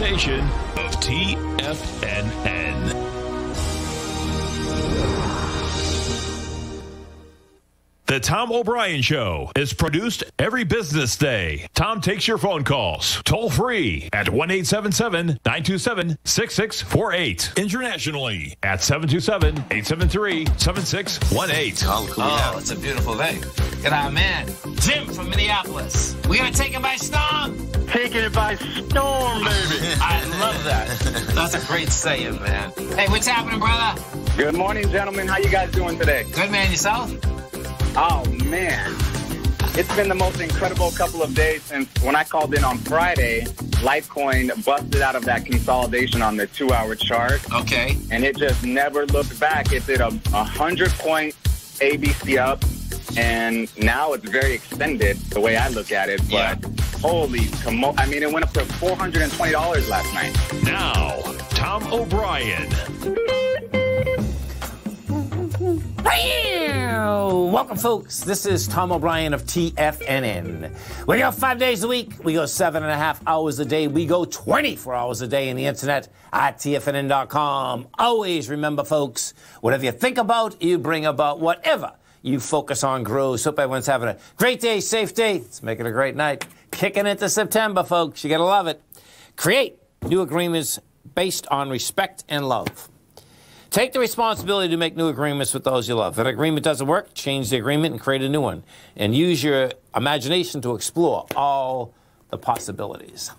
presentation of TFNN. The Tom O'Brien Show is produced every business day. Tom takes your phone calls toll free at 1 877 927 6648. Internationally at 727 873 7618. Oh, it's a beautiful day. Got our man, Jim from Minneapolis. We gonna take it by storm. Taking it by storm, baby. I love that. That's a great saying, man. Hey, what's happening, brother? Good morning, gentlemen. How you guys doing today? Good, man. Yourself? Oh, man. It's been the most incredible couple of days since when I called in on Friday, Litecoin busted out of that consolidation on the two hour chart. Okay. And it just never looked back. It did a 100 point ABC up, and now it's very extended the way I look at it. But Yeah. holy, commo- I mean, it went up to $420 last night. Now, Tom O'Brien. Welcome, folks. This is Tom O'Brien of TFNN. We go five days a week. We go seven and a half hours a day. We go 24 hours a day in the internet at TFNN.com. Always remember, folks, whatever you think about, you bring about whatever you focus on grows. Hope everyone's having a great day, safe day. Let's make it a great night. Kicking into September, folks. You got to love it. Create new agreements based on respect and love. Take the responsibility to make new agreements with those you love. If an agreement doesn't work, change the agreement and create a new one. And use your imagination to explore all the possibilities.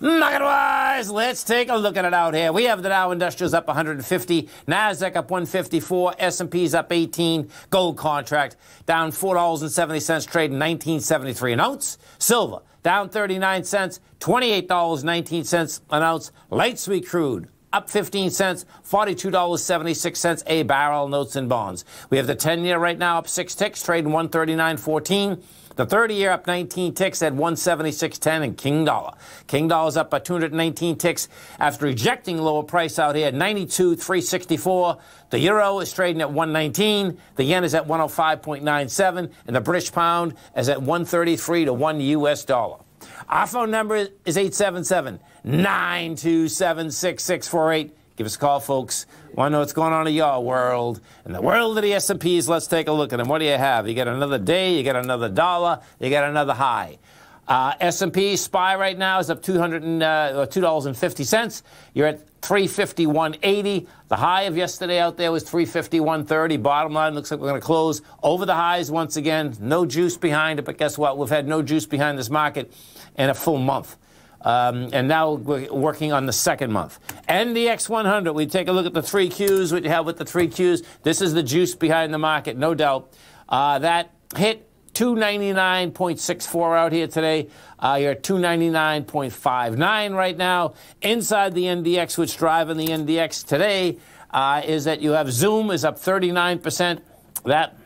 Market wise, let's take a look at it out here. We have the Dow Industrials up 150, Nasdaq up 154, S&P's up 18, gold contract down $4.70, trading 1973 an ounce. Silver down 39 cents, $28.19 an ounce. Light sweet crude up 15 cents, $42.76 a barrel, notes and bonds. We have the 10 year right now up six ticks, trading 139.14. The 30 year up 19 ticks at 176.10 and King Dollar. King Dollar's up by 219 ticks after rejecting lower price out here at 92.364. The euro is trading at 119. The yen is at 105.97 and the British pound is at 133 to 1 US dollar. Our phone number is 877 927 6648. Give us a call, folks. Want to know what's going on in your world? In the world of the S&Ps, let's take a look at them. What do you have? You got another day, you got another dollar, you got another high. Uh, S&P SPY right now is up 200 and, uh, $2.50. You're at 351.80. The high of yesterday out there was 351.30. Bottom line looks like we're going to close over the highs once again. No juice behind it, but guess what? We've had no juice behind this market in a full month. Um, and now we're working on the second month. And the X100, we take a look at the three Qs, what you have with the three Qs. This is the juice behind the market, no doubt. Uh, that hit 299.64 out here today. Uh, you're at 299.59 right now. Inside the NDX, what's driving the NDX today uh, is that you have Zoom is up 39%. That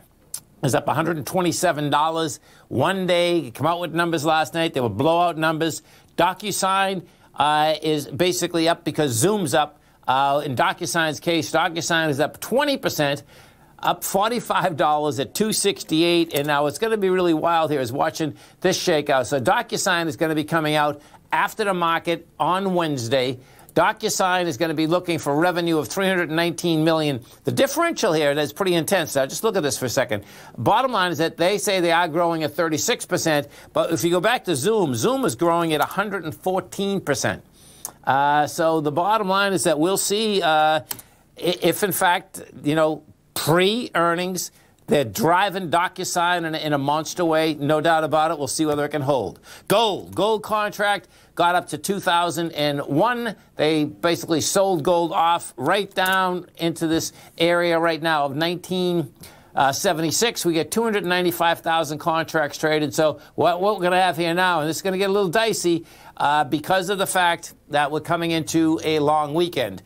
is up $127 one day. You come out with numbers last night. They were blowout numbers. DocuSign uh, is basically up because Zoom's up. Uh, in DocuSign's case, DocuSign is up 20%, up $45 at 268 And now it's going to be really wild here is watching this shakeout. So DocuSign is going to be coming out after the market on Wednesday. DocuSign is going to be looking for revenue of 319 million. The differential here is pretty intense. Now, just look at this for a second. Bottom line is that they say they are growing at 36 percent, but if you go back to Zoom, Zoom is growing at 114 percent. Uh, so the bottom line is that we'll see uh, if, in fact, you know, pre-earnings. They're driving DocuSign in a, in a monster way, no doubt about it. We'll see whether it can hold. Gold, gold contract got up to 2001. They basically sold gold off right down into this area right now of 19. Uh, 76, we get 295,000 contracts traded. So what, what we're going to have here now, and this is going to get a little dicey uh, because of the fact that we're coming into a long weekend.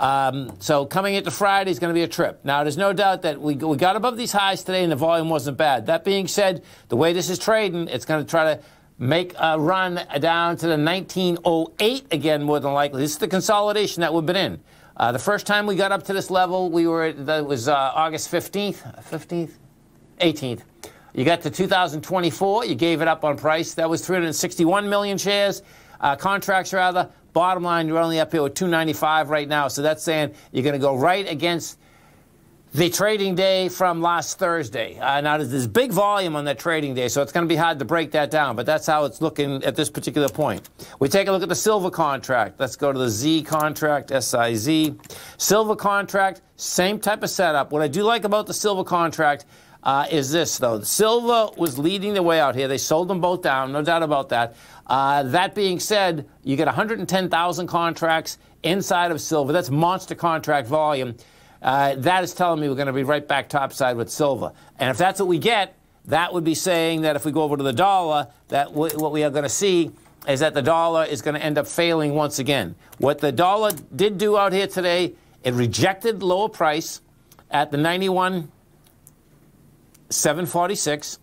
Um, so coming into Friday is going to be a trip. Now, there's no doubt that we, we got above these highs today and the volume wasn't bad. That being said, the way this is trading, it's going to try to make a run down to the 1908 again, more than likely. This is the consolidation that we've been in. Uh, the first time we got up to this level, we were that was uh, August 15th, 15th, 18th. You got to 2024, you gave it up on price. That was 361 million shares, uh, contracts rather. Bottom line, you're only up here with 295 right now. So that's saying you're going to go right against the trading day from last Thursday. Uh, now, there's this big volume on that trading day, so it's going to be hard to break that down, but that's how it's looking at this particular point. We take a look at the silver contract. Let's go to the Z contract, SIZ. Silver contract, same type of setup. What I do like about the silver contract uh, is this, though. Silver was leading the way out here. They sold them both down, no doubt about that. Uh, that being said, you get 110,000 contracts inside of silver. That's monster contract volume. Uh, that is telling me we're going to be right back topside with silver. And if that's what we get, that would be saying that if we go over to the dollar, that what we are going to see is that the dollar is going to end up failing once again. What the dollar did do out here today, it rejected lower price at the 91 746.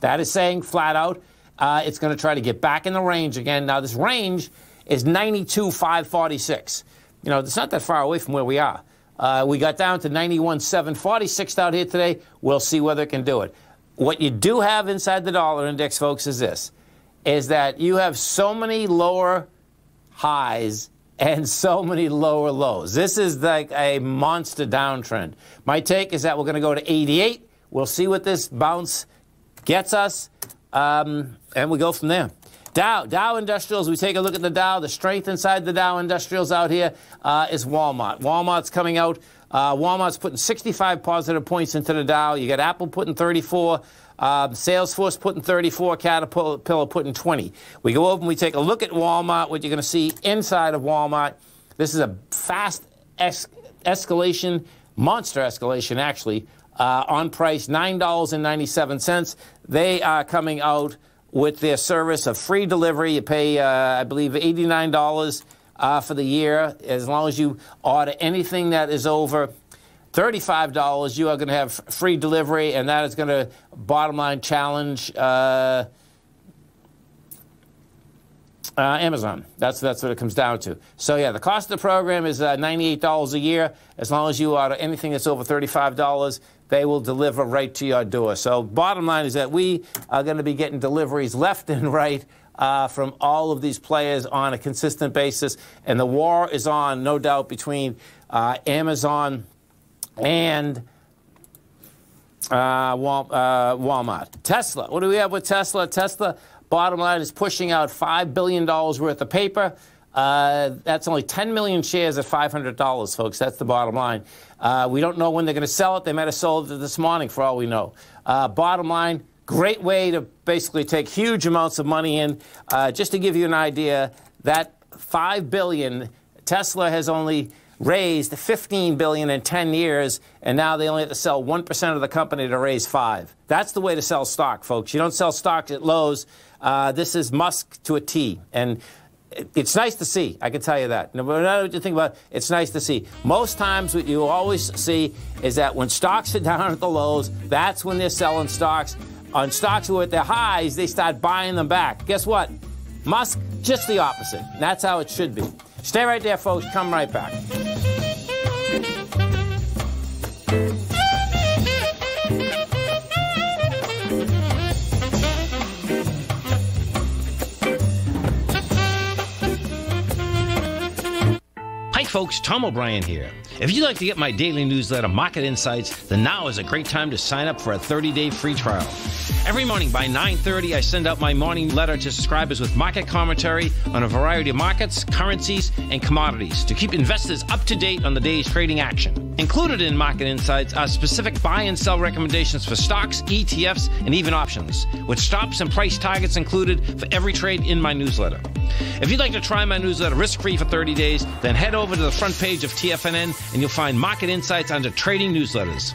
That is saying flat out uh, it's going to try to get back in the range again. Now this range is 92 546. You know, it's not that far away from where we are. Uh, we got down to 91 746 out here today. We'll see whether it can do it. What you do have inside the dollar index, folks, is this: is that you have so many lower highs and so many lower lows. This is like a monster downtrend. My take is that we're going to go to 88. We'll see what this bounce gets us, um, and we go from there. Dow, Dow Industrials, we take a look at the Dow. The strength inside the Dow Industrials out here uh, is Walmart. Walmart's coming out. Uh, Walmart's putting 65 positive points into the Dow. You got Apple putting 34. Uh, Salesforce putting 34, Caterpillar putting 20. We go over and we take a look at Walmart, what you're going to see inside of Walmart. This is a fast es- escalation, monster escalation, actually, uh, on price, $9.97. They are coming out with their service of free delivery. You pay, uh, I believe, $89 uh, for the year. As long as you order anything that is over $35, you are going to have free delivery, and that is going to, bottom line, challenge. Uh, uh, Amazon. That's that's what it comes down to. So yeah, the cost of the program is uh, $98 a year. As long as you order anything that's over $35, they will deliver right to your door. So bottom line is that we are going to be getting deliveries left and right uh, from all of these players on a consistent basis. And the war is on, no doubt, between uh, Amazon and uh, uh, Walmart. Tesla. What do we have with Tesla? Tesla, bottom line, is pushing out $5 billion worth of paper. Uh, that's only 10 million shares at $500, folks. That's the bottom line. Uh, we don't know when they're going to sell it. They might have sold it this morning, for all we know. Uh, bottom line, great way to basically take huge amounts of money in. Uh, just to give you an idea, that 5 billion, Tesla has only raised 15 billion in 10 years and now they only have to sell 1% of the company to raise 5 that's the way to sell stock folks you don't sell stocks at lows uh, this is musk to a t and it's nice to see. I can tell you that. No matter what you think about it, it's nice to see. Most times, what you always see is that when stocks are down at the lows, that's when they're selling stocks. On stocks who are at their highs, they start buying them back. Guess what? Musk, just the opposite. That's how it should be. Stay right there, folks. Come right back. Folks, Tom O'Brien here. If you'd like to get my daily newsletter, Market Insights, then now is a great time to sign up for a 30-day free trial. Every morning by 9:30, I send out my morning letter to subscribers with market commentary on a variety of markets, currencies, and commodities to keep investors up to date on the day's trading action. Included in Market Insights are specific buy and sell recommendations for stocks, ETFs, and even options, with stops and price targets included for every trade in my newsletter. If you'd like to try my newsletter risk-free for 30 days, then head over to the front page of TFNN and you'll find Market Insights under Trading Newsletters.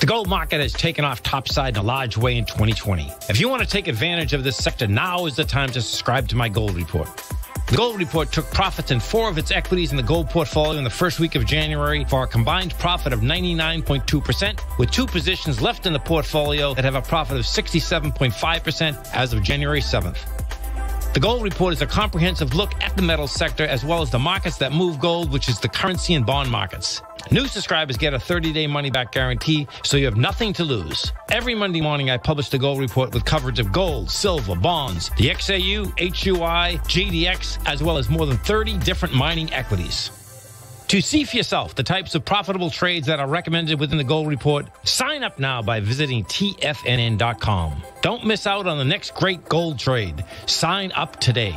The gold market has taken off topside in a large way in 2020. If you want to take advantage of this sector, now is the time to subscribe to my gold report. The Gold Report took profits in four of its equities in the gold portfolio in the first week of January for a combined profit of 99.2%, with two positions left in the portfolio that have a profit of 67.5% as of January 7th. The Gold Report is a comprehensive look at the metals sector as well as the markets that move gold, which is the currency and bond markets. New subscribers get a 30 day money back guarantee, so you have nothing to lose. Every Monday morning, I publish the Gold Report with coverage of gold, silver, bonds, the XAU, HUI, GDX, as well as more than 30 different mining equities. To see for yourself the types of profitable trades that are recommended within the Gold Report, sign up now by visiting TFNN.com. Don't miss out on the next great gold trade. Sign up today.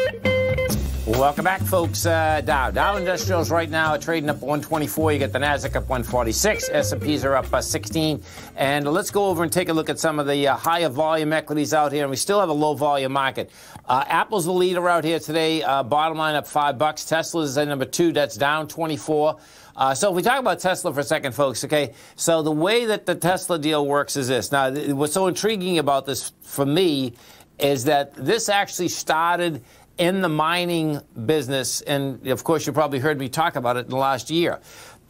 Welcome back, folks. Uh, Dow. Dow Industrials right now are trading up 124. You get the Nasdaq up 146. S&Ps are up uh, 16. And let's go over and take a look at some of the uh, higher volume equities out here. And we still have a low volume market. Uh, Apple's the leader out here today. Uh, bottom line up five bucks. Tesla's at number two. That's down 24. Uh, so if we talk about Tesla for a second, folks, okay, so the way that the Tesla deal works is this. Now, what's so intriguing about this for me is that this actually started – in the mining business, and of course, you probably heard me talk about it in the last year.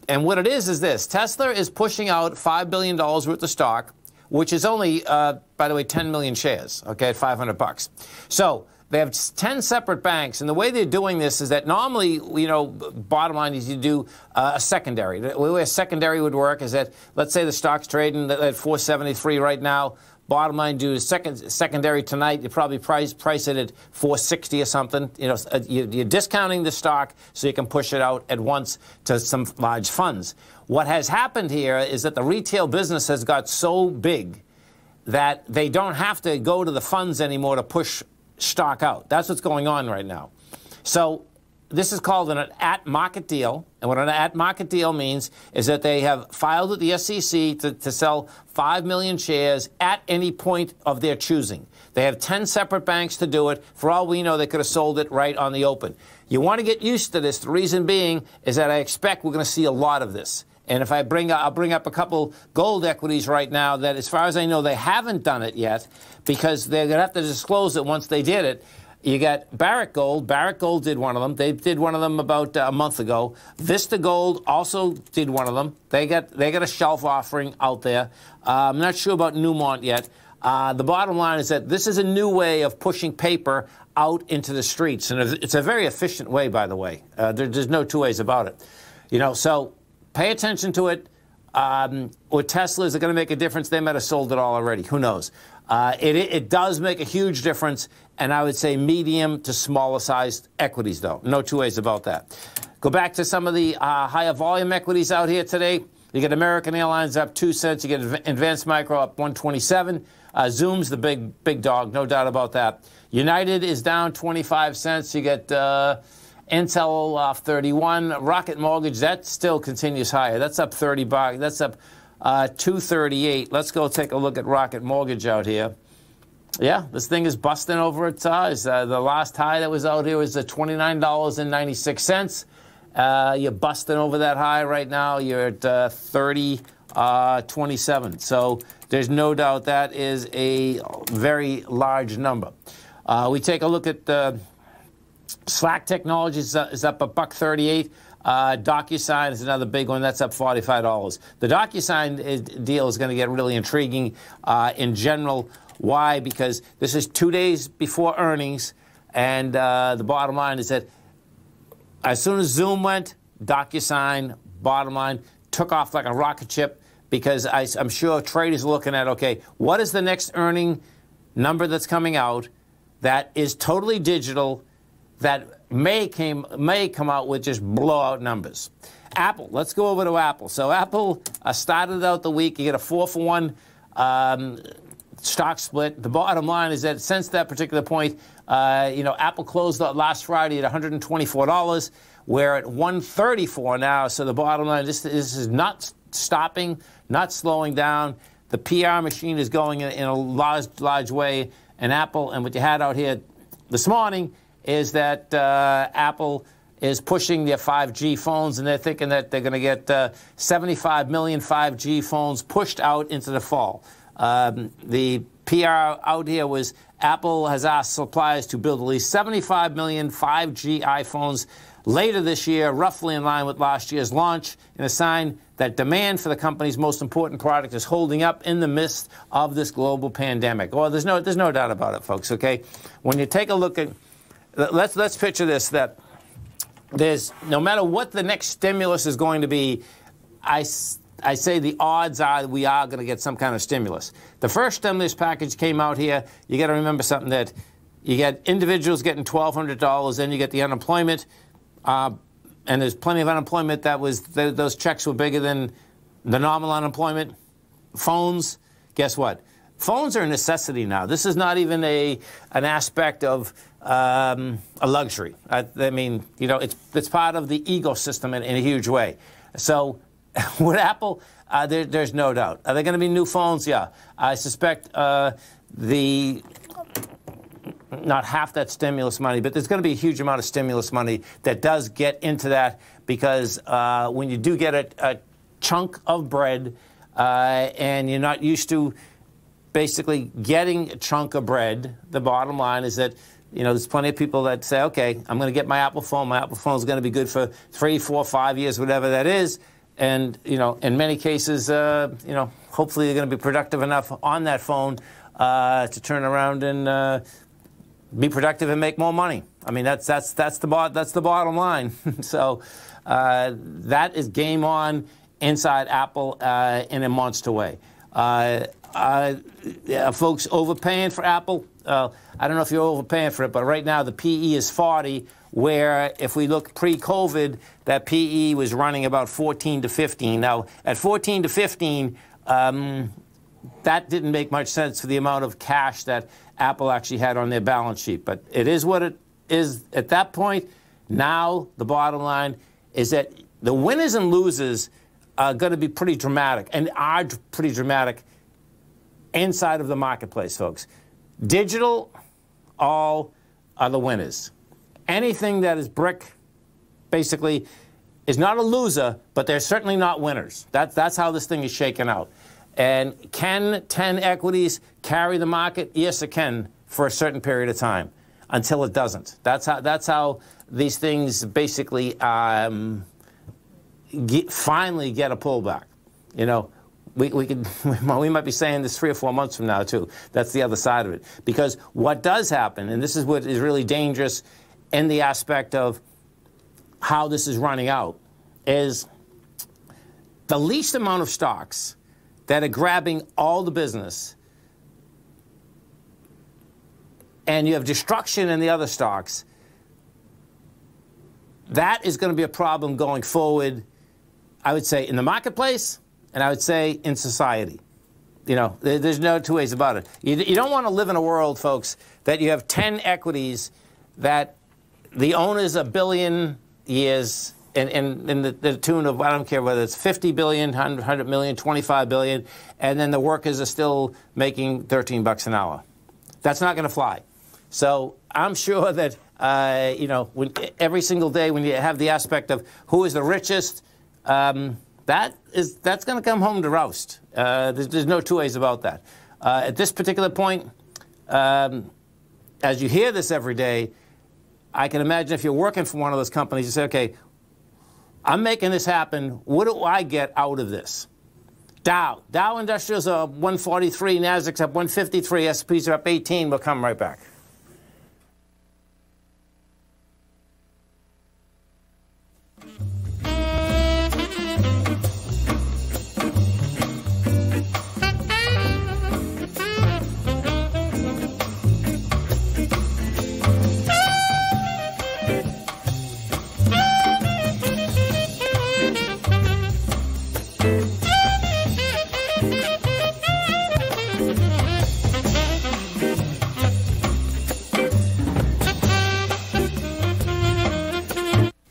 And what it is is this Tesla is pushing out $5 billion worth of stock, which is only, uh, by the way, 10 million shares, okay, at 500 bucks. So, they have 10 separate banks, and the way they're doing this is that normally, you know, bottom line is you do uh, a secondary. The way a secondary would work is that, let's say the stock's trading at 473 right now. Bottom line, do second secondary tonight. You probably price price it at 460 or something. You know, uh, you're discounting the stock so you can push it out at once to some large funds. What has happened here is that the retail business has got so big that they don't have to go to the funds anymore to push stock out. That's what's going on right now. So this is called an at market deal. And what an at market deal means is that they have filed with the SEC to, to, sell 5 million shares at any point of their choosing. They have 10 separate banks to do it. For all we know, they could have sold it right on the open. You want to get used to this. The reason being is that I expect we're going to see a lot of this. And if I bring, I'll bring up a couple gold equities right now that, as far as I know, they haven't done it yet because they're going to have to disclose it once they did it. You got Barrick Gold. Barrick Gold did one of them. They did one of them about uh, a month ago. Vista Gold also did one of them. They got they got a shelf offering out there. Uh, I'm not sure about Newmont yet. Uh, the bottom line is that this is a new way of pushing paper out into the streets, and it's a very efficient way, by the way. Uh, there, there's no two ways about it. You know, so pay attention to it. Um, with Tesla, is it going to make a difference? They might have sold it all already. Who knows? Uh, it, it, does make a huge difference, and I would say medium to smaller sized equities, though. No two ways about that. Go back to some of the uh, higher volume equities out here today. You get American Airlines up two cents. You get Advanced Micro up 127. Uh, Zoom's the big big dog, no doubt about that. United is down 25 cents. You get uh, Intel off 31. Rocket Mortgage that still continues higher. That's up 30 bucks. That's up uh, 238. Let's go take a look at Rocket Mortgage out here. Yeah, this thing is busting over its highs. Uh, the last high that was out here was at $29.96. Uh, you're busting over that high right now. You're at uh, 30 uh, 27. So there's no doubt that is a very large number. Uh, we take a look at the Slack Technologies is up a buck 38. Uh, DocuSign is another big one. That's up $45. The DocuSign is, deal is going to get really intriguing uh, in general. Why? Because this is two days before earnings, and uh, the bottom line is that as soon as Zoom went, DocuSign, bottom line, took off like a rocket ship because I, am sure traders are looking at okay, what is the next earning number that's coming out that is totally digital that may came may come out with just blowout numbers. Apple. Let's go over to Apple. So Apple uh, started out the week. You get a four for one um, stock split. The bottom line is that since that particular point, uh, you know, Apple closed last Friday at $124. We're at 134 now. So the bottom line, this, this is not stopping, not slowing down. The PR machine is going in, in a large, large way. And Apple, and what you had out here this morning is that uh, Apple is pushing their 5G phones, and they're thinking that they're going to get uh, 75 million 5G phones pushed out into the fall. Um, the PR out here was Apple has asked suppliers to build at least 75 million 5G iPhones later this year, roughly in line with last year's launch, in a sign that demand for the company's most important product is holding up in the midst of this global pandemic. Well, there's no, there's no doubt about it, folks, okay? When you take a look at let's let's picture this that there's no matter what the next stimulus is going to be, I, I say the odds are we are going to get some kind of stimulus. The first stimulus package came out here. You got to remember something that you get individuals getting twelve hundred dollars, then you get the unemployment, uh, and there's plenty of unemployment that was th- those checks were bigger than the normal unemployment. Phones, guess what? Phones are a necessity now. This is not even a an aspect of um, a luxury. I, I, mean, you know, it's it's part of the ecosystem in, in a huge way. So, with Apple, uh, there, there's no doubt. Are there going to be new phones? Yeah, I suspect uh, the not half that stimulus money, but there's going to be a huge amount of stimulus money that does get into that because uh, when you do get a, a chunk of bread uh, and you're not used to basically getting a chunk of bread, the bottom line is that you know, there's plenty of people that say, okay, I'm going to get my Apple phone. My Apple phone is going to be good for three, four, five years, whatever that is. And, you know, in many cases, uh, you know, hopefully you're going to be productive enough on that phone uh, to turn around and uh, be productive and make more money. I mean, that's, that's, that's, the, that's the bottom line. so uh, that is game on inside Apple uh, in a monster way. Uh, folks overpaying for Apple? Uh, I don't know if you're overpaying for it, but right now the PE is 40, where if we look pre-COVID, that PE was running about 14 to 15. Now, at 14 to 15, um, that didn't make much sense for the amount of cash that Apple actually had on their balance sheet. But it is what it is at that point. Now, the bottom line is that the winners and losers are going to be pretty dramatic and are pretty dramatic inside of the marketplace, folks. Digital, all are the winners. Anything that is brick, basically, is not a loser, but they're certainly not winners. That, that's how this thing is shaken out. And can 10 equities carry the market? Yes, it can for a certain period of time until it doesn't. That's how, that's how these things basically um, get, finally get a pullback. You know, we, we, could, we might be saying this three or four months from now, too. That's the other side of it. Because what does happen, and this is what is really dangerous in the aspect of how this is running out, is the least amount of stocks that are grabbing all the business, and you have destruction in the other stocks, that is going to be a problem going forward, I would say, in the marketplace and I would say in society. You know, there's no two ways about it. You, you don't want to live in a world, folks, that you have 10 equities that the owner's a billion years in, in the, the, tune of, I don't care whether it's 50 billion, 100 million, 25 billion, and then the workers are still making 13 bucks an hour. That's not going to fly. So I'm sure that, uh, you know, when, every single day when you have the aspect of who is the richest, um, that is that's going to come home to roast. Uh, there's, there's, no two ways about that. Uh, at this particular point, um, as you hear this every day, I can imagine if you're working for one of those companies, you say, okay, I'm making this happen. What do I get out of this? Dow. Dow Industrials are 143, Nasdaq's up 153, S&P's are up 18. We'll come right back.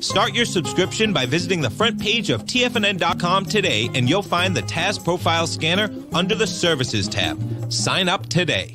Start your subscription by visiting the front page of TFNN.com today, and you'll find the TAS Profile Scanner under the Services tab. Sign up today.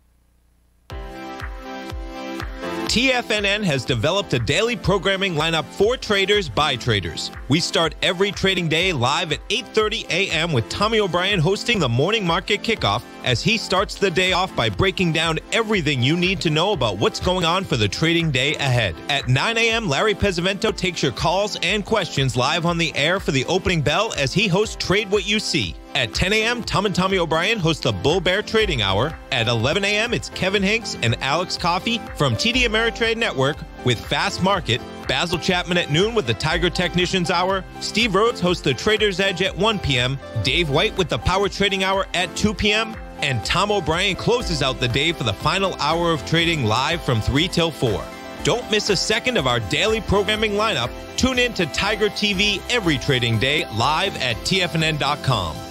TFNN has developed a daily programming lineup for traders by traders. We start every trading day live at 8:30 a.m. with Tommy O'Brien hosting the morning market kickoff as he starts the day off by breaking down everything you need to know about what's going on for the trading day ahead. At 9 a.m., Larry Pesavento takes your calls and questions live on the air for the opening bell as he hosts Trade What You See. At 10 a.m., Tom and Tommy O'Brien host the Bull Bear Trading Hour. At 11 a.m., it's Kevin Hincks and Alex Coffey from TD Ameritrade Network with Fast Market. Basil Chapman at noon with the Tiger Technicians Hour. Steve Rhodes hosts the Trader's Edge at 1 p.m. Dave White with the Power Trading Hour at 2 p.m. And Tom O'Brien closes out the day for the final hour of trading live from 3 till 4. Don't miss a second of our daily programming lineup. Tune in to Tiger TV every trading day live at TFNN.com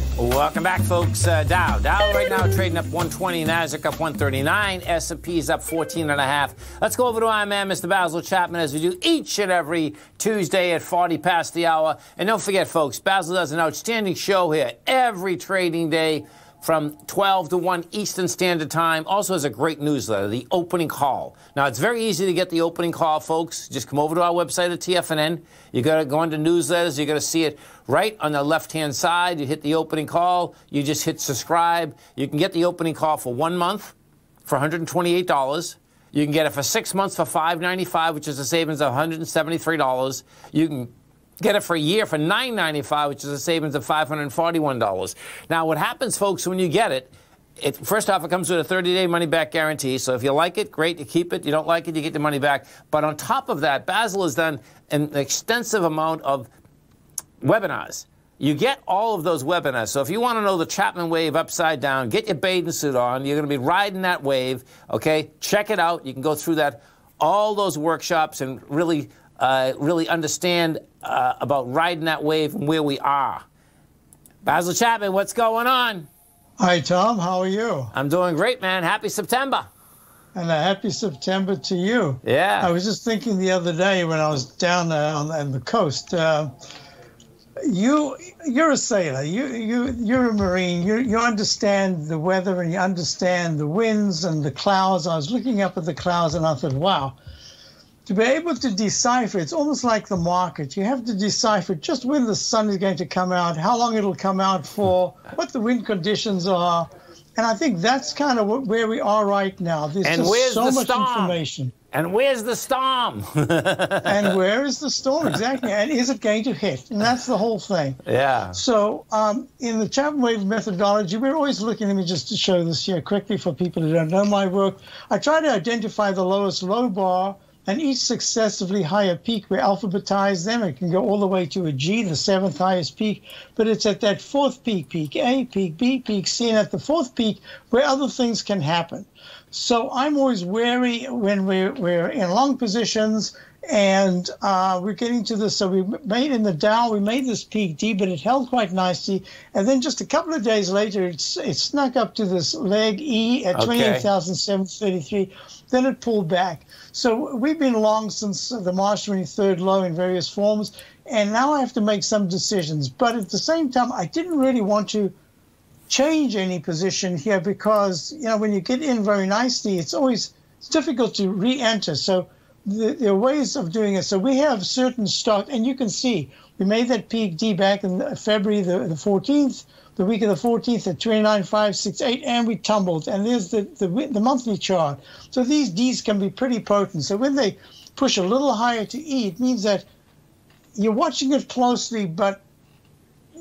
Welcome back, folks. Uh, Dow. Dow right now trading up 120, Nasdaq up 139, S&P's up 14 and a half. Let's go over to our man, Mr. Basil Chapman, as we do each and every Tuesday at 40 past the hour. And don't forget, folks, Basil does an outstanding show here every trading day from 12 to 1 Eastern Standard Time. Also has a great newsletter, the opening call. Now, it's very easy to get the opening call, folks. Just come over to our website at TFNN. You got to go into newsletters. You got to see it right on the left-hand side. You hit the opening call. You just hit subscribe. You can get the opening call for one month for $128. You can get it for six months for 595, which is a savings of $173. You can Get it for a year for $9.95, which is a savings of $541. Now, what happens, folks, when you get it, it, first off, it comes with a 30 day money back guarantee. So if you like it, great, you keep it. You don't like it, you get the money back. But on top of that, Basil has done an extensive amount of webinars. You get all of those webinars. So if you want to know the Chapman wave upside down, get your bathing suit on. You're going to be riding that wave. Okay, check it out. You can go through that, all those workshops, and really, uh, really understand uh, about riding that wave and where we are. Basil Chapman, what's going on? Hi, Tom. How are you? I'm doing great, man. Happy September. And a happy September to you. Yeah. I was just thinking the other day when I was down uh, on, on, the coast. Uh, you, you're a sailor. You, you, you're a marine. You, you understand the weather and you understand the winds and the clouds. I was looking up at the clouds and I thought, wow, to be able to decipher, it's almost like the market. You have to decipher just when the sun is going to come out, how long it'll come out for, what the wind conditions are. And I think that's kind of where we are right now. There's and just where's so the much storm? information. And where's the storm? and where is the storm exactly? And is it going to hit? And that's the whole thing. Yeah. So um, in the Chapman wave methodology, we're always looking. Let me just to show this here quickly for people who don't know my work. I try to identify the lowest low bar and each successively higher peak, we alphabetize them. It can go all the way to a G, the seventh highest peak, but it's at that fourth peak, peak A, peak B, peak C, and at the fourth peak where other things can happen. So I'm always wary when we're, we're in long positions and uh, we're getting to this. So we made in the Dow, we made this peak D, but it held quite nicely. And then just a couple of days later, it's, it snuck up to this leg E at okay. 28,733. Then it pulled back. So we've been long since the March 23rd low in various forms, and now I have to make some decisions. But at the same time, I didn't really want to change any position here because you know when you get in very nicely, it's always it's difficult to re-enter. So the, there are ways of doing it. So we have certain stock, and you can see we made that peak D back in February the, the 14th the week of the 14th at 29.568, and we tumbled. And there's the, the, the monthly chart. So these Ds can be pretty potent. So when they push a little higher to E, it means that you're watching it closely, but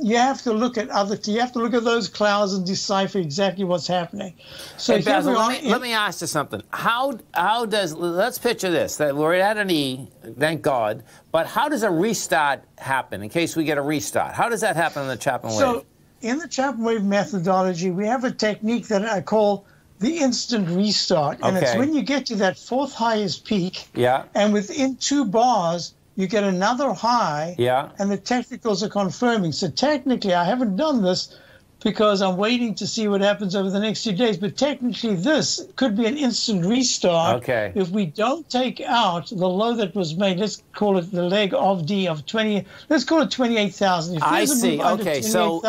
you have to look at other. You have to look at those clouds and decipher exactly what's happening. So hey, Basil, let, me, let me ask you something. How how does let's picture this that we're at an E, thank God. But how does a restart happen in case we get a restart? How does that happen in the Chapman so, wave? In the Chapman wave methodology, we have a technique that I call the instant restart. And okay. it's when you get to that fourth highest peak, yeah. and within two bars, you get another high, yeah. and the technicals are confirming. So technically, I haven't done this because I'm waiting to see what happens over the next few days. But technically, this could be an instant restart. Okay. If we don't take out the low that was made, let's call it the leg of D of 20, let's call it 28,000. I see. Okay. So,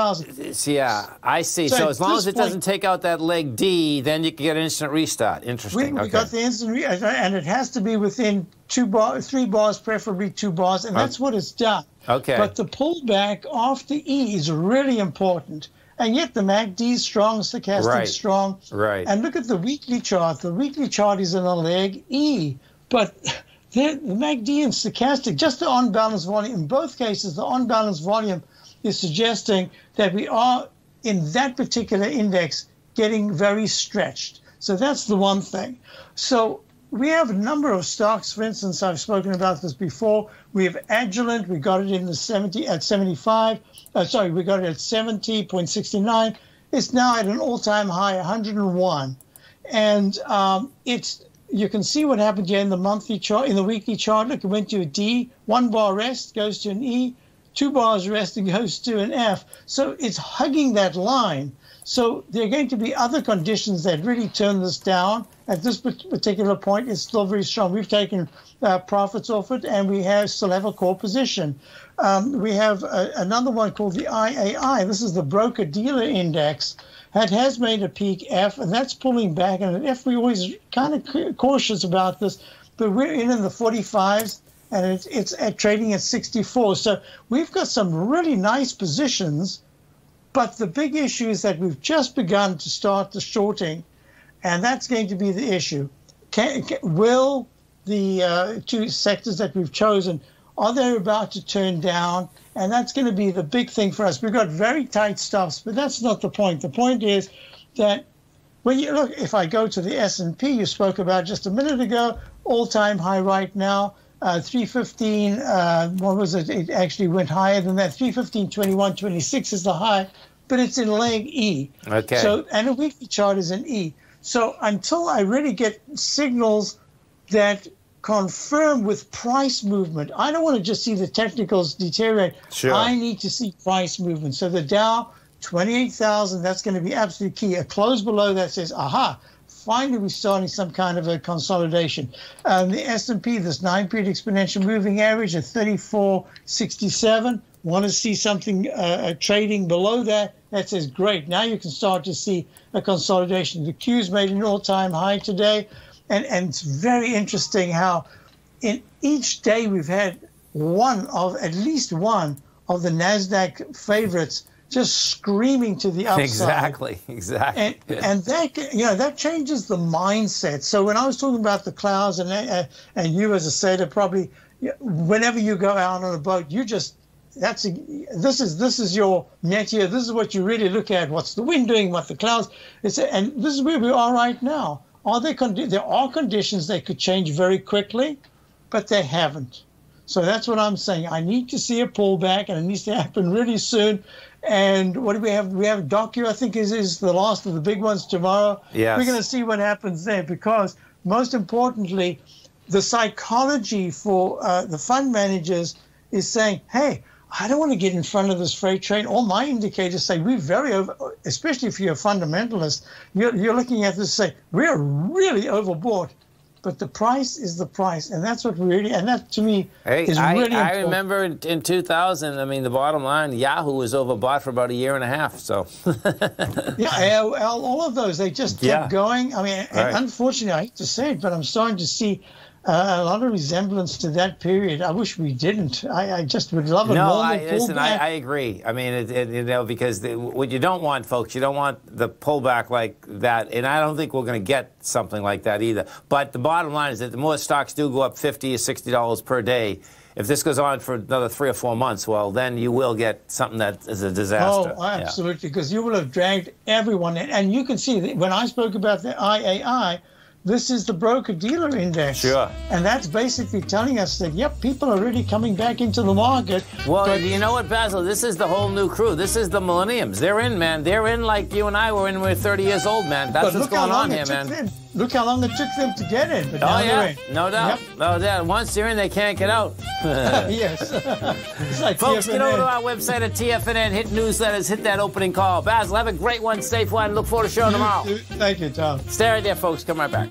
yeah, I see. So, so as long as it point, doesn't take out that leg D, then you can get an instant restart. Interesting. We, we okay. got the instant restart, and it has to be within two bars, three bars, preferably two bars, and uh, that's okay. what it's done. Okay. But the pullback after E is really important. And yet the MACD is strong, stochastic right. strong. Right. And look at the weekly chart. The weekly chart is in a leg E. But the, the MACD and stochastic, just the on balance volume, in both cases, the on balance volume is suggesting that we are in that particular index getting very stretched. So that's the one thing. So we have a number of stocks. For instance, I've spoken about this before. We have Agilent. We got it in the 70 at 75. Uh, sorry, we got it at 70.69. It's now at an all-time high, 101, and um, it's you can see what happened here in the monthly chart, in the weekly chart. Look, it went to a D, one bar rest goes to an E, two bars rest and goes to an F. So it's hugging that line. So there are going to be other conditions that really turn this down. At this particular point, it's still very strong. We've taken uh, profits off it, and we have still have a core position. Um, we have a, another one called the IAI. This is the broker dealer index. That has made a peak F, and that's pulling back. And F, we always kind of cautious about this, but we're in in the 45s, and it's, it's at trading at 64. So we've got some really nice positions but the big issue is that we've just begun to start the shorting, and that's going to be the issue. Can, can, will the uh, two sectors that we've chosen are they about to turn down? And that's going to be the big thing for us. We've got very tight stuffs, but that's not the point. The point is that when you look, if I go to the S&P you spoke about just a minute ago, all-time high right now, uh, 315, uh, what was it? It actually went higher than that. 315, 21, 26 is the high, but it's in leg E. Okay. So, and a weekly chart is in E. So until I really get signals that confirm with price movement, I don't want to just see the technicals deteriorate. Sure. I need to see price movement. So the Dow, 28,000, that's going to be absolutely key. A close below that says, aha, finally we're starting some kind of a consolidation. Um, the S&P, this nine-period exponential moving average at 3467. Want to see something uh, uh, trading below that? That says great. Now you can start to see a consolidation. The Q's made an all-time high today, and and it's very interesting how in each day we've had one of at least one of the Nasdaq favorites just screaming to the upside. Exactly, exactly. And, and that you know that changes the mindset. So when I was talking about the clouds and uh, and you as a sailor probably whenever you go out on a boat you just that's a, this is this is your métier. This is what you really look at. What's the wind doing? What the clouds? It's and this is where we are right now. Are there condi- there are conditions that could change very quickly, but they haven't. So that's what I'm saying. I need to see a pullback, and it needs to happen really soon. And what do we have? We have Docu, I think, is is the last of the big ones tomorrow. Yes. We're going to see what happens there because most importantly, the psychology for uh, the fund managers is saying, hey, I don't want to get in front of this freight train. All my indicators say we're very over, especially if you're a fundamentalist, you're, you're looking at this and say, we're really overbought. But the price is the price. And that's what really, and that to me Hey, is I, really I important. remember in, in 2000, I mean, the bottom line, Yahoo was overbought for about a year and a half. So, Yeah, AOL, all of those, they just kept Yeah. going. I mean, and Right. unfortunately, I hate to say it, but I'm starting to see uh, a lot of resemblance to that period. I wish we didn't. I, I just would love a no, normal I, listen, I. I agree. I mean, it, it, you know, because the, what you don't want, folks, you don't want the pullback like that. And I don't think we're going to get something like that either. But the bottom line is that the more stocks do go up 50 or $60 per day, if this goes on for another three or four months, well, then you will get something that is a disaster. Oh, absolutely, because you will have dragged everyone in. And you can see that when I spoke about the IAI, this is the broker dealer index. Sure. And that's basically telling us that, yep, people are really coming back into the market. Well, but you know what, Basil? This is the whole new crew. This is the millenniums. They're in, man. They're in like you and I were in when we were 30 years old, man. That's what's going on here, man. them. Look how long it took them to get in. But Oh now yeah, in. no doubt, Yep. Oh, no doubt. Once they're in, they can't get out. yes. like Folks, get over to our website at TFNN, hit newsletters, hit that opening call. Basil, have a great one, safe one. Look forward to showing tomorrow. Thank you, Tom. Stay right there, folks. Come right back.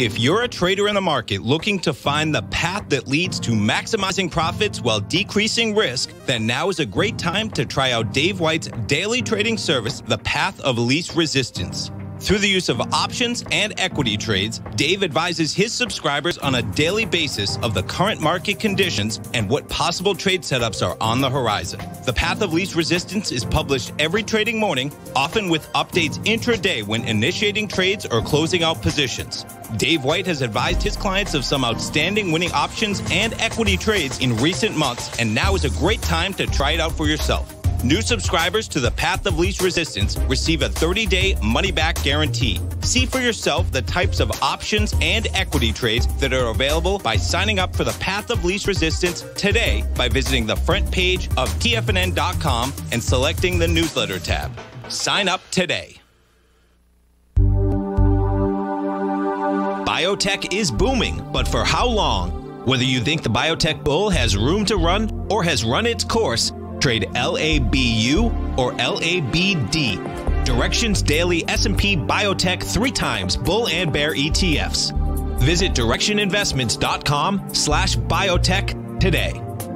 If you're a trader in the market looking to find the path that leads to maximizing profits while decreasing risk, then now is a great time to try out Dave White's daily trading service, The Path of Least Resistance. Through the use of options and equity trades, Dave advises his subscribers on a daily basis of the current market conditions and what possible trade setups are on the horizon. The Path of Least Resistance is published every trading morning, often with updates intraday when initiating trades or closing out positions. Dave White has advised his clients of some outstanding winning options and equity trades in recent months, and now is a great time to try it out for yourself. New subscribers to the Path of Least Resistance receive a 30 day money back guarantee. See for yourself the types of options and equity trades that are available by signing up for the Path of Least Resistance today by visiting the front page of TFNN.com and selecting the newsletter tab. Sign up today. Biotech is booming, but for how long? Whether you think the biotech bull has room to run or has run its course, trade LABU or LABD. Directions Daily S&P Biotech 3 times bull and bear ETFs. Visit DirexionInvestments.com/slash/biotech today.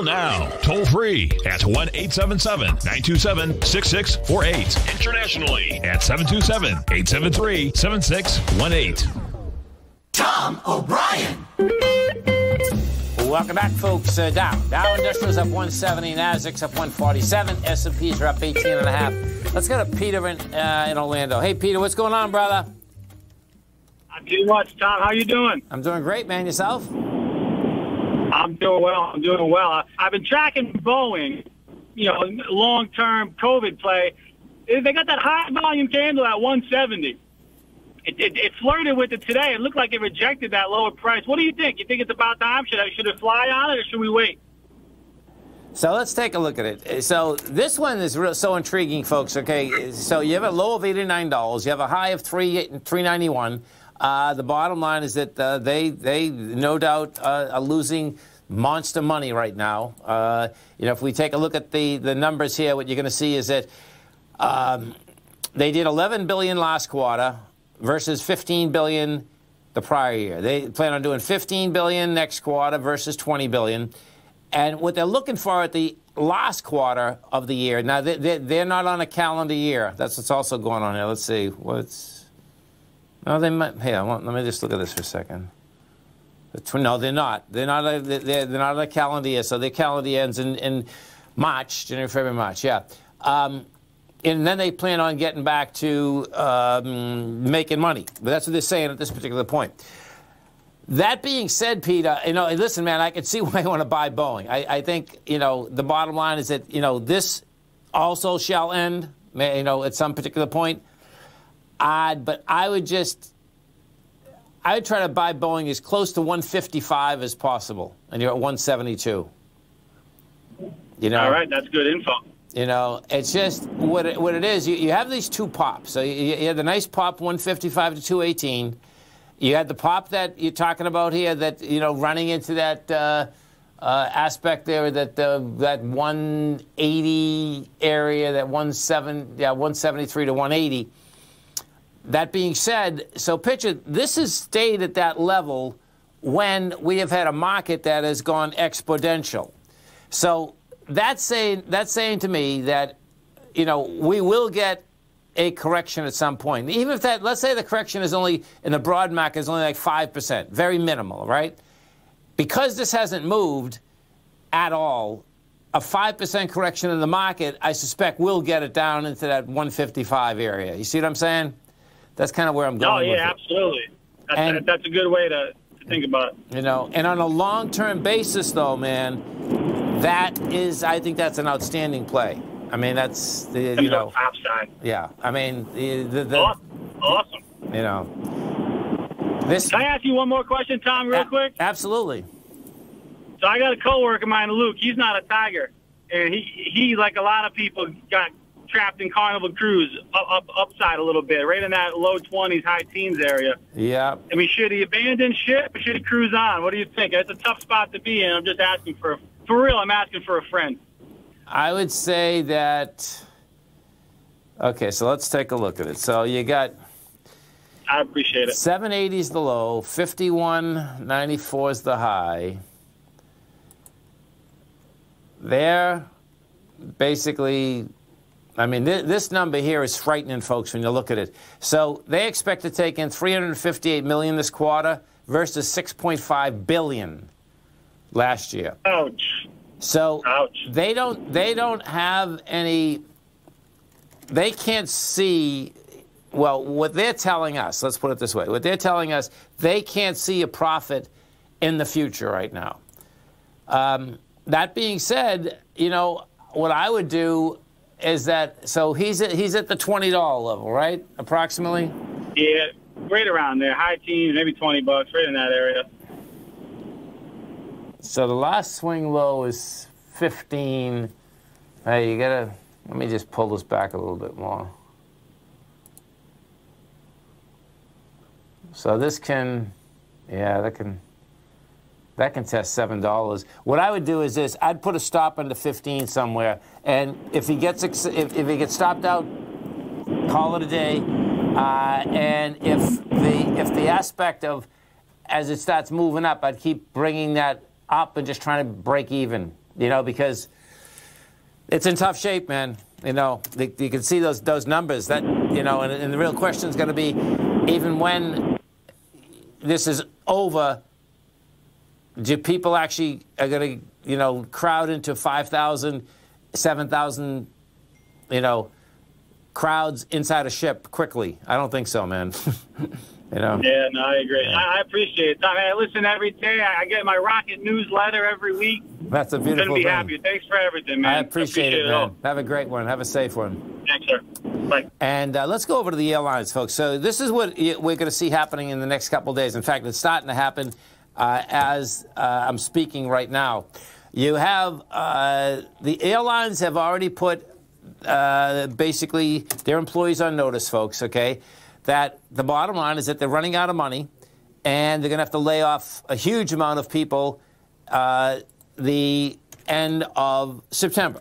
Call now, toll free at 1 877 927 6648. Internationally at 727 873 7618. Tom O'Brien. Welcome back, folks. Uh, Dow. Dow Industrials up 170, Nasdaq's up 147, S&Ps are up 18 and a half. Let's go to Peter in, uh, in Orlando. Hey, Peter, what's going on, brother? Not too much, Tom. How you doing? I'm doing great, man. Yourself? I'm doing well. I'm doing well. I've been tracking Boeing, you know, long-term COVID play. They got that high volume candle at 170. It, it, it, flirted with it today. It looked like it rejected that lower price. What do you think? You think it's about time? Should I should it fly on it or should we wait? So let's take a look at it. So this one is real, so intriguing, folks. Okay, so you have a low of eighty-nine dollars. You have a high of three three ninety-one. Uh, the bottom line is that uh, they they no doubt uh, are losing monster money right now. Uh, you know, if we take a look at the the numbers here, what you're going to see is that um, they did 11 billion last quarter versus 15 billion the prior year. They plan on doing 15 billion next quarter versus 20 billion. And what they're looking for at the last quarter of the year, now they, they're not on a calendar year. That's what's also going on here. Let's see. What's. No, they might. Here, let me just look at this for a second. No, they're not. They're not. A, they're, they're not a calendar year. So their calendar ends in, in March, January, February, March. Yeah. Um, and then they plan on getting back to um, making money. But that's what they're saying at this particular point. That being said, Peter, you know, listen, man, I can see why you want to buy Boeing. I, I think, you know, the bottom line is that, you know, this also shall end, you know, at some particular point. Odd, but I would just, I would try to buy Boeing as close to 155 as possible, and you're at 172. You know, all right, that's good info. You know, it's just what it, what it is. You, you have these two pops. So you, you have the nice pop 155 to 218. You had the pop that you're talking about here that, you know, running into that uh, uh, aspect there, that uh, that 180 area, that 17, yeah, 173 to 180. That being said, so picture this has stayed at that level when we have had a market that has gone exponential. So that's saying that's saying to me that you know we will get a correction at some point. Even if that, let's say the correction is only in the broad market is only like five percent, very minimal, right? Because this hasn't moved at all, a five percent correction in the market, I suspect will get it down into that 155 area. You see what I'm saying? That's kind of where I'm going. Oh yeah, absolutely. That's, and, that's a good way to, to think about it. You know, and on a long-term basis, though, man that is, I think that's an outstanding play. I mean, that's the you know, upside. Yeah, I mean, the, the, the awesome. You know, this. Can I ask you one more question, Tom, real a- quick? Absolutely. So I got a coworker of mine, Luke. He's not a tiger, and he he like a lot of people got trapped in Carnival Cruise up, up upside a little bit, right in that low twenties, high teens area. Yeah. I mean, should he abandon ship or should he cruise on? What do you think? It's a tough spot to be in. I'm just asking for for real, I'm asking for a friend. I would say that. Okay, so let's take a look at it. So you got. I appreciate it. 780 is the low, 5194 is the high. There, basically, I mean, th this number here is frightening, folks, when you look at it. So they expect to take in 358 million this quarter. versus 6.5 billion last year. Ouch. So Ouch. they don't they don't have any they can't see well what they're telling us, let's put it this way. What they're telling us, they can't see a profit in the future right now. Um, that being said, you know, what I would do is that so he's at, he's at the $20 level, right? Approximately. Yeah, right around there. High teens, maybe 20 bucks, right in that area. So the last swing low is 15. Hey, you gotta, let me just pull this back a little bit more. So this can, yeah, that can, that can test seven dollars. What I would do is this: I'd put a stop under 15 somewhere, and if he gets if, if he gets stopped out, call it a day. Uh, and if the if the aspect of as it starts moving up, I'd keep bringing that up and just trying to break even. You know, because it's in tough shape, man. You know, the, you can see those those numbers. That you know, and, and the real question is going to be, even when this is over, do people actually are going to you know crowd into 5,000, 7,000, you know, crowds inside a ship quickly? I don't think so, man. you know. Yeah, no, I agree. I, I appreciate it. I, mean, I listen every day. I, I get my Rocket newsletter every week. That's a beautiful be thing. happier. Thanks for everything, man. I appreciate, it, all. man. Have a great one. Have a safe one. Thanks, sir. Bye. And uh, let's go over to the airlines, folks. So this is what we're going to see happening in the next couple of days. In fact, it's starting to happen uh, as uh, I'm speaking right now. You have uh, the airlines have already put uh, basically their employees on notice, folks. Okay, that the bottom line is that they're running out of money, and they're going to have to lay off a huge amount of people uh, the end of September.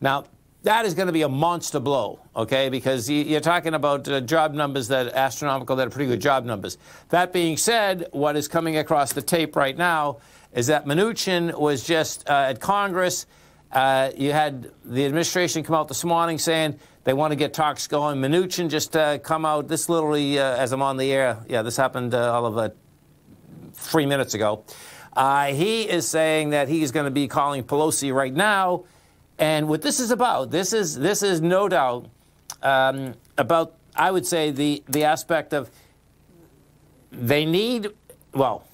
Now, that is going to be a monster blow, okay? Because you- you're talking about uh, job numbers that are astronomical, that are pretty good job numbers. That being said, what is coming across the tape right now is that Mnuchin was just uh, at Congress. Uh, you had the administration come out this morning saying they want to get talks going. Mnuchin just uh, come out. This literally, uh, as I'm on the air, yeah, this happened uh, all of three minutes ago. He is saying that he is going to be calling Pelosi right now. And what this is about, this is this is no doubt um, about, I would say, the the aspect of they need, well,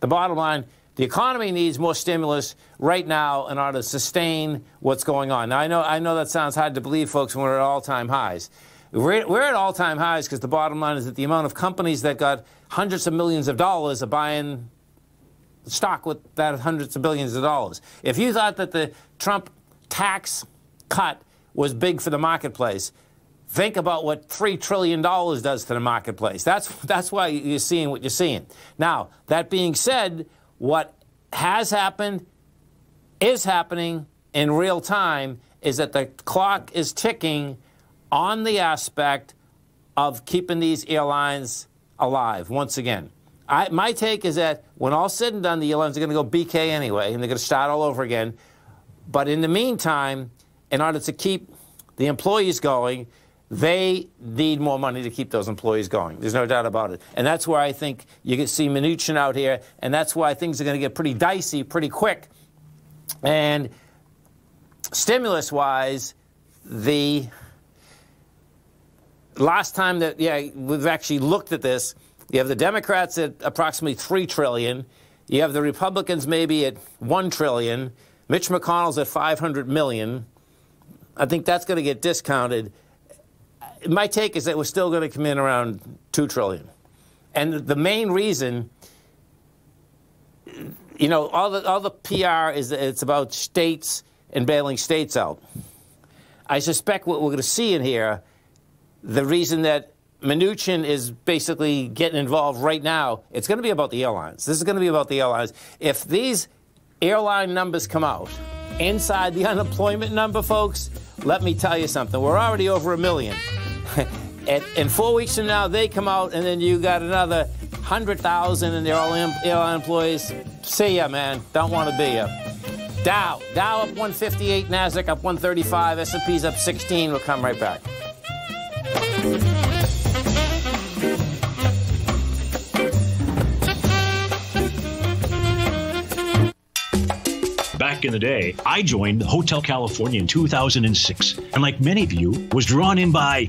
the bottom line, the economy needs more stimulus right now in order to sustain what's going on. Now, I know, I know that sounds hard to believe, folks, when we're at all-time highs. We're, we're at all-time highs because the bottom line is that the amount of companies that got hundreds of millions of dollars are buying stock with that hundreds of billions of dollars. If you thought that the Trump tax cut was big for the marketplace, think about what $3 trillion does to the marketplace. That's, that's why you're seeing what you're seeing. Now, that being said, what has happened, is happening in real time, is that the clock is ticking on the aspect of keeping these airlines alive once again. I, my take is that when all said and done, the airlines are going to go BK anyway, and they're going to start all over again. But in the meantime, in order to keep the employees going, they need more money to keep those employees going. There's no doubt about it. And that's where I think you can see Mnuchin out here, and that's why things are going to get pretty dicey pretty quick. And stimulus wise, the last time that yeah we've actually looked at this, you have the Democrats at approximately 3 trillion, you have the Republicans maybe at one trillion, Mitch McConnell's at 500 million. I think that's going to get discounted. My take is that we're still going to come in around two trillion, and the main reason. You know, all the all the PR is it's about states and bailing states out. I suspect what we're going to see in here the reason that Mnuchin is basically getting involved right now, it's going to be about the airlines. This is going to be about the airlines. If these airline numbers come out inside the unemployment number, folks, let me tell you something. We're already over a million. and, and four weeks from now, they come out, and then you got another 100,000, and they're all airline employees. See ya, man. Don't want to be ya. Dow. Dow up 158, NASDAQ up 135, S&P's up 16. We'll come right back. Back in the day, I joined Hotel California in 2006, and like many of you, was drawn in by,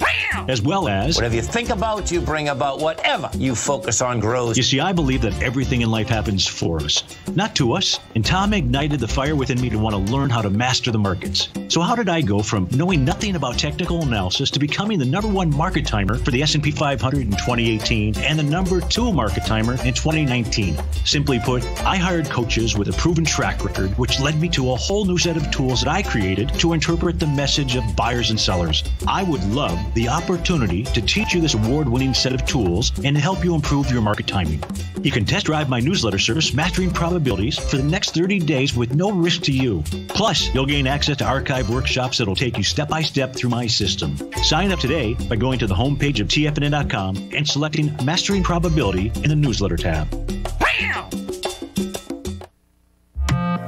as well as. Whatever you think about, you bring about. Whatever you focus on grows. You see, I believe that everything in life happens for us, not to us. And Tom ignited the fire within me to want to learn how to master the markets. So how did I go from knowing nothing about technical analysis to becoming the number one market timer for the S&P 500 in 2018 and the number two market timer in 2019? Simply put, I hired coaches with a proven track record, which led me to a whole new set of tools that I created to interpret the message of buyers and sellers. I would love the opportunity to teach you this award-winning set of tools and help you improve your market timing. You can test drive my newsletter service, Mastering Probabilities, for the next 30 days with no risk to you. Plus, you'll gain access to archive workshops that'll take you step by step through my system. Sign up today by going to the homepage of tfnn.com and selecting Mastering Probability in the newsletter tab.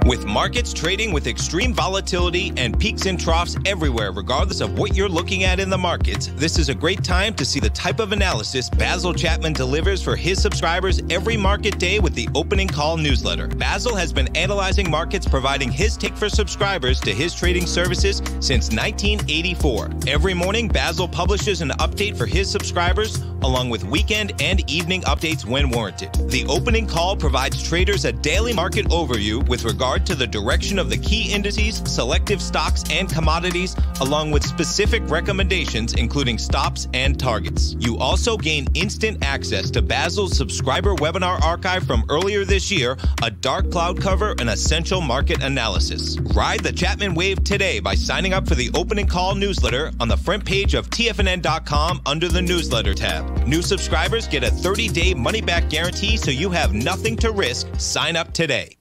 With markets trading with extreme volatility and peaks and troughs everywhere, regardless of what you're looking at in the markets, this is a great time to see the type of analysis Basil Chapman delivers for his subscribers every market day with the opening call newsletter. Basil has been analyzing markets, providing his take for subscribers to his trading services since 1984. Every morning, Basil publishes an update for his subscribers, along with weekend and evening updates when warranted. The opening call provides traders a daily market overview with regard to the direction of the key indices, selective stocks, and commodities, along with specific recommendations, including stops and targets. You also gain instant access to Basil's subscriber webinar archive from earlier this year, a dark cloud cover, and essential market analysis. Ride the Chapman wave today by signing up for the opening call newsletter on the front page of TFNN.com under the newsletter tab. New subscribers get a 30 day money back guarantee so you have nothing to risk. Sign up today.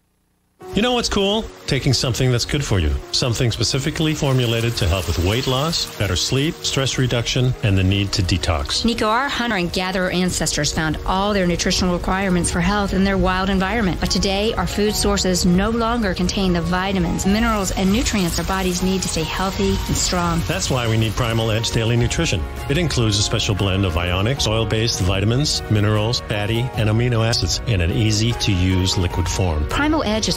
You know what's cool? Taking something that's good for you. Something specifically formulated to help with weight loss, better sleep, stress reduction, and the need to detox. Nico, our hunter and gatherer ancestors found all their nutritional requirements for health in their wild environment. But today, our food sources no longer contain the vitamins, minerals, and nutrients our bodies need to stay healthy and strong. That's why we need Primal Edge Daily Nutrition. It includes a special blend of ionics, oil based vitamins, minerals, fatty, and amino acids in an easy to use liquid form. Primal Edge is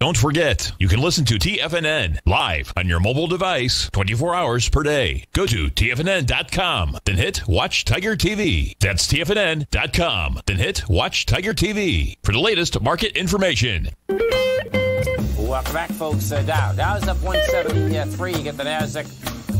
Don't forget, you can listen to TFNN live on your mobile device 24 hours per day. Go to TFNN.com, then hit Watch Tiger TV. That's TFNN.com, then hit Watch Tiger TV for the latest market information. Welcome back, folks. Uh, Dow. Dow's up 173. You get the Nasdaq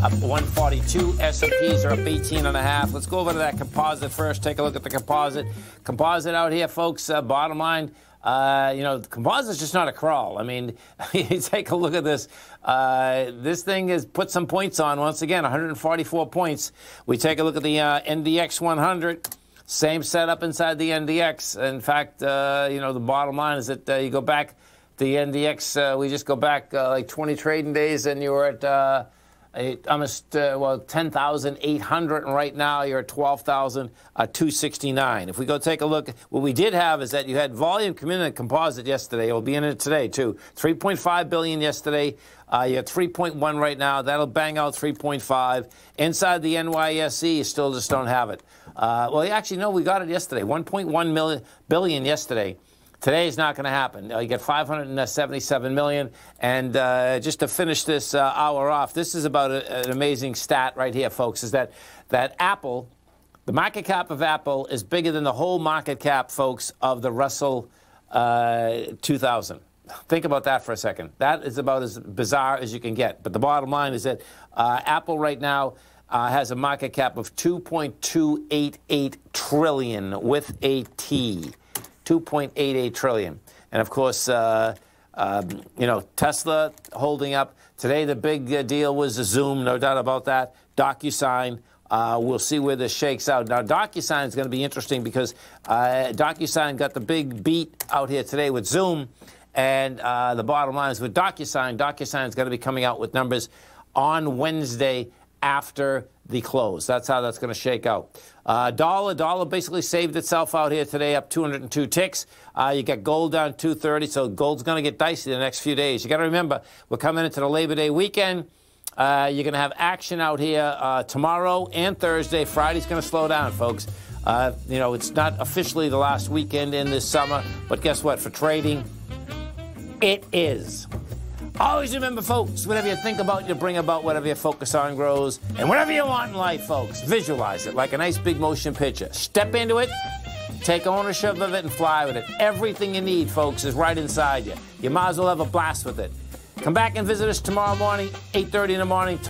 up 142. S&Ps are up 18 and a half. Let's go over to that composite first. Take a look at the composite. Composite out here, folks. Uh, bottom line. Uh, you know, the composite's just not a crawl. I mean, you take a look at this. Uh, this thing has put some points on once again, 144 points. We take a look at the uh, NDX 100. Same setup inside the NDX. In fact, uh, you know, the bottom line is that uh, you go back the NDX, uh, we just go back like 20 trading days, and you were at almost uh, well 10,800, and right now you're at 12,269. If we go take a look, what we did have is that you had volume come in a composite yesterday. It will be in it today too. 3.5 billion yesterday. Uh, you have 3.1 right now. That'll bang out 3.5. Inside the NYSE, you still just don't have it. Uh, well, actually, no, we got it yesterday. 1.1 million billion yesterday. Today is not going to happen. You get 577 million. And uh, just to finish this uh, hour off, this is about a, an amazing stat right here, folks. Is that that Apple, the market cap of Apple is bigger than the whole market cap, folks, of the Russell uh, 2000. Think about that for a second. That is about as bizarre as you can get. But the bottom line is that uh, Apple right now. Uh, has a market cap of 2.288 trillion with a T. 2.88 trillion. And of course, uh, um, you know, Tesla holding up. Today, the big uh, deal was Zoom, no doubt about that. DocuSign. Uh, we'll see where this shakes out. Now, DocuSign is going to be interesting because uh, DocuSign got the big beat out here today with Zoom, And uh, the bottom line is with DocuSign, DocuSign is going to be coming out with numbers on Wednesday after the close. That's how that's going to shake out. Uh, dollar, dollar basically saved itself out here today, up 202 ticks. Uh, you got gold down 230, so gold's going to get dicey the next few days. You got to remember, we're coming into the Labor Day weekend. Uh, you're going to have action out here uh, tomorrow and Thursday. Friday's going to slow down, folks. Uh, you know, it's not officially the last weekend in this summer, but guess what? For trading, it is. Always remember, folks, whatever you think about, you bring about, whatever you focus on grows. And whatever you want in life, folks, visualize it like a nice big motion picture. Step into it, take ownership of it, and fly with it. Everything you need, folks, is right inside you. You might as well have a blast with it. Come back and visit us tomorrow morning, 8.30 in the morning.